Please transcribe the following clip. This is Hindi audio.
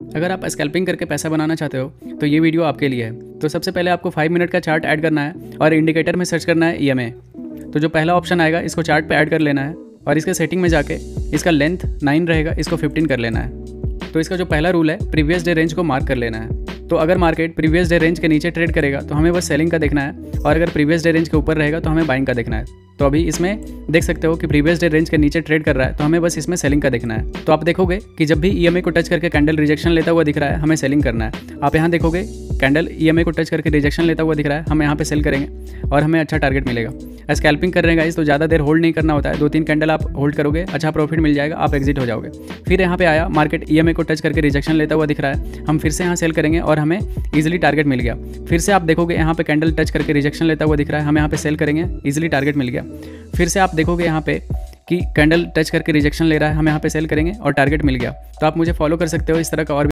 अगर आप स्कैल्पिंग करके पैसा बनाना चाहते हो तो ये वीडियो आपके लिए है। तो सबसे पहले आपको फाइव मिनट का चार्ट ऐड करना है और इंडिकेटर में सर्च करना है ईएमए तो जो पहला ऑप्शन आएगा, इसको चार्ट पे ऐड कर लेना है और इसके सेटिंग में जाके इसका लेंथ नाइन रहेगा, इसको फिफ्टीन कर लेना है। तो इसका जो पहला रूल है प्रीवियस डे रेंज को मार्क कर लेना है। तो अगर मार्केट प्रीवियस डे रेंज के नीचे ट्रेड करेगा तो हमें बस सेलिंग का देखना है। और अगर प्रीवियस डे रेंज के ऊपर रहेगा तो हमें बाइंग का देखना है। तो अभी इसमें देख सकते हो कि प्रीवियस डे रेंज के नीचे ट्रेड कर रहा है तो हमें बस इसमें सेलिंग का देखना है। तो आप देखोगे कि जब भी ई को टच करके कैंडल रिजेक्शन लेता हुआ दिख रहा है, हमें सेलिंग करना है। आप यहाँ देखोगे कैंडल ई को टच करके रिजेक्शन लेता हुआ दिख रहा है, हम यहाँ पे सेल करेंगे और हमें अच्छा टारगेट मिलेगा। स्कैल्पिंग कर रहे हैं तो ज़्यादा देर होल्ड नहीं करना होता है। दो तीन कैंडल आप होल्ड करोगे अच्छा प्रॉफिट मिल जाएगा, आप एग्जिट हो जाओगे। फिर यहाँ पे आया मार्केट ई को टच करके रिजेक्शन लेता हुआ दिख रहा है। हम फिर से यहाँ सेल करेंगे और हमें ईजिली टारगेट मिल गया। फिर से आप देखोगे यहाँ पे कैंडल टच करके रिजेक्शन लेता हुआ दिख रहा है। हम यहाँ पे सेल करेंगे ईजिली टारगेट मिल गया। फिर से आप देखोगे यहाँ पे कि कैंडल टच करके रिजेक्शन ले रहा है। हम यहाँ पे सेल करेंगे और टारगेट मिल गया। तो आप मुझे फॉलो कर सकते हो, इस तरह का और